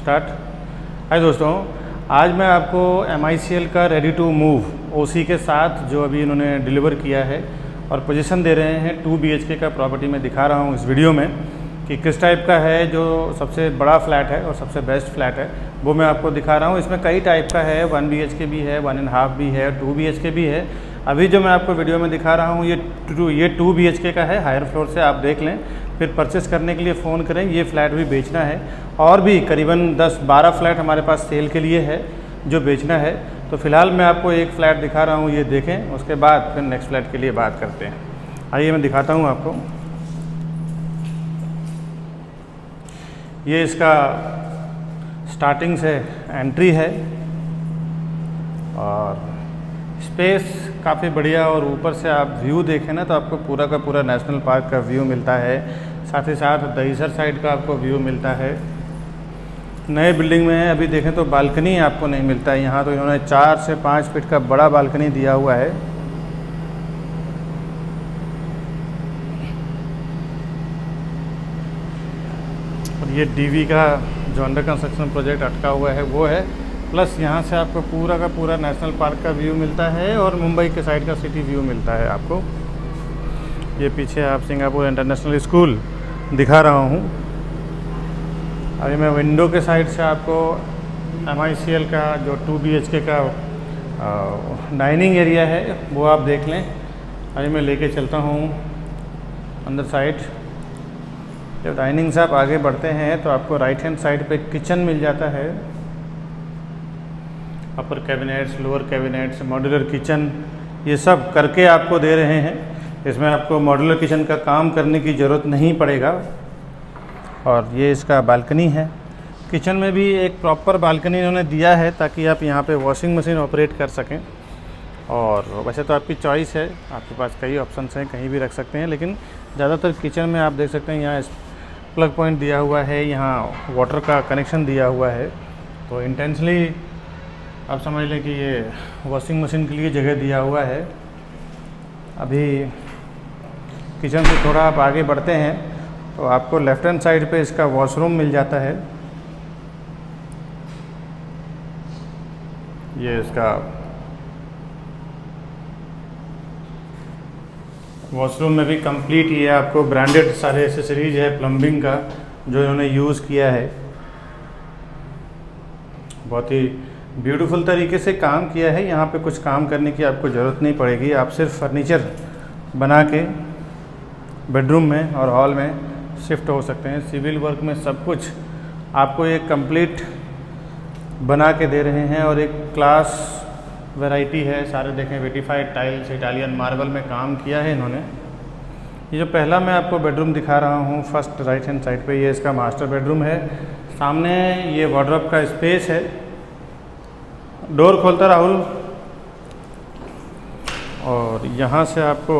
Start hi दोस्तों। आज मैं आपको MICL का रेडी टू मूव ओसी के साथ जो अभी इन्होंने डिलीवर किया है और पोजीशन दे रहे हैं टू बी का प्रॉपर्टी में दिखा रहा हूँ इस वीडियो में कि किस टाइप का है, जो सबसे बड़ा फ्लैट है और सबसे बेस्ट फ्लैट है, वो मैं आपको दिखा रहा हूँ। इसमें कई टाइप का है वन बी भी है वन एंड हाफ़ भी है टू बी भी है। अभी जो मैं आपको वीडियो में दिखा रहा हूँ, ये टू ये टू बी का है हायर फ्लोर से आप देख लें। फिर परचेस करने के लिए फ़ोन करें, ये फ्लैट भी बेचना है। और भी करीबन 10-12 फ्लैट हमारे पास सेल के लिए है, जो बेचना है। तो फ़िलहाल मैं आपको एक फ़्लैट दिखा रहा हूँ, ये देखें, उसके बाद फिर नेक्स्ट फ्लैट के लिए बात करते हैं। आइए मैं दिखाता हूँ आपको। ये इसका स्टार्टिंग से एंट्री है। और स्पेस काफ़ी बढ़िया और ऊपर से आप व्यू देखें ना तो आपको पूरा का पूरा नेशनल पार्क का व्यू मिलता है। साथ ही साथ दहीसर साइड का आपको व्यू मिलता है। नए बिल्डिंग में अभी देखें तो बालकनी आपको नहीं मिलता है। यहाँ तो इन्होंने चार से पाँच फीट का बड़ा बालकनी दिया हुआ है। और ये डीवी का जो अंडर कंस्ट्रक्शन प्रोजेक्ट अटका हुआ है, वो है। प्लस यहाँ से आपको पूरा का पूरा नेशनल पार्क का व्यू मिलता है और मुंबई के साइड का सिटी व्यू मिलता है आपको। ये पीछे आप सिंगापुर इंटरनेशनल स्कूल दिखा रहा हूँ। अभी मैं विंडो के साइड से आपको एमआईसीएल का, जो टू बी का डाइनिंग एरिया है, वो आप देख लें। अभी मैं लेके चलता हूँ अंदर साइड जब डाइनिंग से आप आगे बढ़ते हैं तो आपको राइट हैंड साइड पे किचन मिल जाता है। Upper cabinets lower cabinets modular kitchen ये सब करके आपको दे रहे हैं। इसमें आपको मॉडुलर किचन का काम करने की ज़रूरत नहीं पड़ेगा। और ये इसका बालकनी है। किचन में भी एक प्रॉपर बालकनी इन्होंने दिया है ताकि आप यहाँ पे वॉशिंग मशीन ऑपरेट कर सकें। और वैसे तो आपकी चॉइस है। आपके पास कई ऑप्शंस हैं, कहीं भी रख सकते हैं, लेकिन ज़्यादातर किचन में आप देख सकते हैं यहाँ प्लग पॉइंट दिया हुआ है, यहाँ वाटर का कनेक्शन दिया हुआ है। तो इंटेंसली आप समझ लें कि ये वॉशिंग मशीन के लिए जगह दिया हुआ है। अभी किचन से थोड़ा आप आगे बढ़ते हैं तो आपको लेफ़्ट हैंड साइड पे इसका वॉशरूम मिल जाता है। ये इसका वॉशरूम में भी कंप्लीट ये आपको ब्रांडेड सारे एसेसरीज है प्लम्बिंग का, जो इन्होंने यूज़ किया है। बहुत ही ब्यूटीफुल तरीके से काम किया है, यहाँ पे कुछ काम करने की आपको ज़रूरत नहीं पड़ेगी, आप सिर्फ़ फर्नीचर बना के बेडरूम में और हॉल में शिफ्ट हो सकते हैं। सिविल वर्क में सब कुछ आपको एक कंप्लीट बना के दे रहे हैं और एक क्लास वैरायटी है। सारे देखें वेटिफाइड टाइल्स इटालियन मार्बल में काम किया है इन्होंने। ये जो पहला मैं आपको बेडरूम दिखा रहा हूँ फ़र्स्ट राइट हैंड साइड पे ये इसका मास्टर बेडरूम है। सामने ये वार्ड्रॉप का स्पेस है। डोर खोलता राहुल। और यहाँ से आपको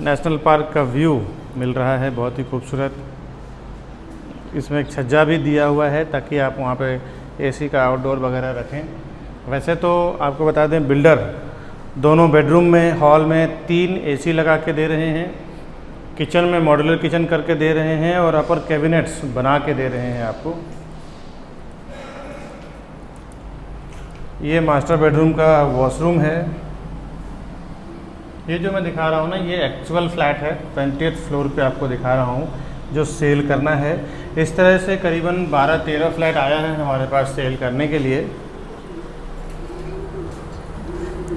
नेशनल पार्क का व्यू मिल रहा है, बहुत ही खूबसूरत। इसमें एक छज्जा भी दिया हुआ है ताकि आप वहाँ पे एसी का आउटडोर वगैरह रखें। वैसे तो आपको बता दें बिल्डर दोनों बेडरूम में हॉल में तीन एसी लगा के दे रहे हैं। किचन में मॉडुलर किचन करके दे रहे हैं और अपर कैबिनेट्स बना के दे रहे हैं आपको। ये मास्टर बेडरूम का वॉशरूम है। ये जो मैं दिखा रहा हूँ ना, ये एक्चुअल फ्लैट है। ट्वेंटी फ्लोर पे आपको दिखा रहा हूँ, जो सेल करना है। इस तरह से करीबन 12-13 फ्लैट आया है हमारे पास सेल करने के लिए।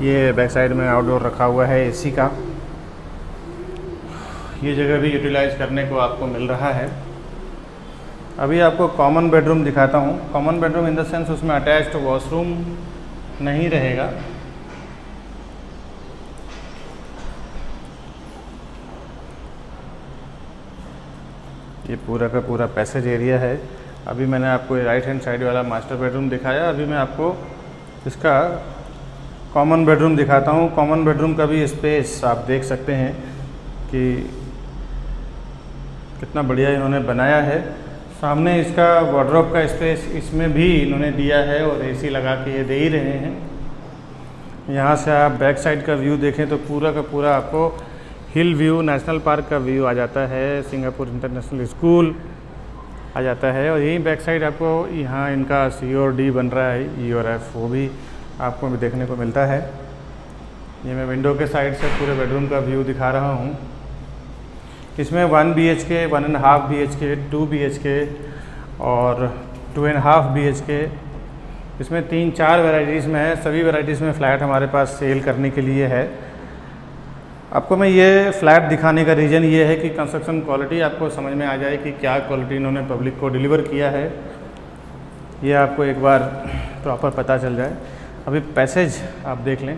ये बैक साइड में आउटडोर रखा हुआ है एसी का। ये जगह भी यूटिलाइज करने को आपको मिल रहा है। अभी आपको कॉमन बेडरूम दिखाता हूँ। Common bedroom in the sense उसमें अटैच्ड वॉशरूम नहीं रहेगा। ये पूरा का पूरा पैसेज एरिया है। अभी मैंने आपको राइट हैंड साइड वाला मास्टर बेडरूम दिखाया। अभी मैं आपको इसका कॉमन बेडरूम दिखाता हूँ। कॉमन बेडरूम का भी स्पेस आप देख सकते हैं कि कितना बढ़िया इन्होंने बनाया है। सामने इसका वार्ड्रॉप का स्पेस इसमें भी इन्होंने दिया है और एसी लगा के ये दे ही रहे हैं। यहाँ से आप बैक साइड का व्यू देखें तो पूरा का पूरा आपको हिल व्यू, नेशनल पार्क का व्यू आ जाता है, सिंगापुर इंटरनेशनल स्कूल आ जाता है और यही बैक साइड आपको यहाँ इनका सी और डी बन रहा है ई और एफ़ वो भी आपको भी देखने को मिलता है। ये मैं विंडो के साइड से पूरे बेडरूम का व्यू दिखा रहा हूँ। इसमें one B H K one and half B H K two B H K और two and half B H K इसमें तीन, चार वेराइटीज़ में है, सभी वेराइटीज़ में फ़्लैट हमारे पास सेल करने के लिए है। आपको मैं ये फ्लैट दिखाने का रीज़न ये है कि कंस्ट्रक्शन क्वालिटी आपको समझ में आ जाए कि क्या क्वालिटी इन्होंने पब्लिक को डिलीवर किया है। ये आपको एक बार प्रॉपर पता चल जाए। अभी पैसेज आप देख लें।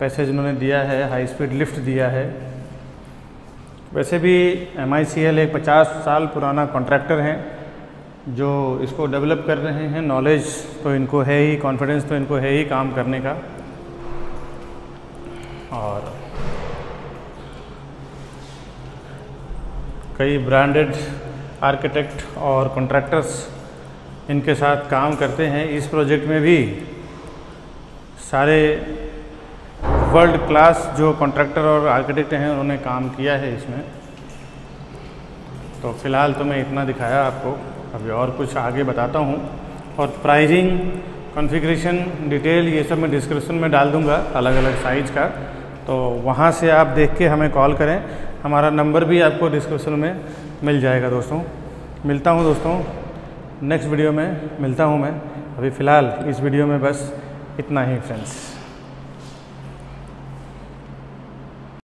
पैसेज इन्होंने दिया है हाई स्पीड लिफ्ट दिया है। वैसे भी MICL एक 50 साल पुराना कॉन्ट्रैक्टर हैं, जो इसको डेवलप कर रहे हैं। नॉलेज तो इनको है ही कॉन्फिडेंस तो इनको है ही काम करने का। और कई ब्रांडेड आर्किटेक्ट और कॉन्ट्रैक्टर्स इनके साथ काम करते हैं। इस प्रोजेक्ट में भी सारे वर्ल्ड क्लास जो कॉन्ट्रैक्टर और आर्किटेक्ट हैं, उन्होंने काम किया है इसमें। तो फ़िलहाल तो मैं इतना दिखाया आपको। अभी और कुछ आगे बताता हूँ। और प्राइजिंग कॉन्फ़िगरेशन डिटेल ये सब मैं डिस्क्रिप्शन में डाल दूँगा अलग अलग साइज़ का। तो वहाँ से आप देख के हमें कॉल करें। हमारा नंबर भी आपको डिस्क्रिप्शन में मिल जाएगा दोस्तों। मिलता हूँ दोस्तों। नेक्स्ट वीडियो में मिलता हूँ मैं। अभी फ़िलहाल इस वीडियो में बस इतना ही, फ्रेंड्स।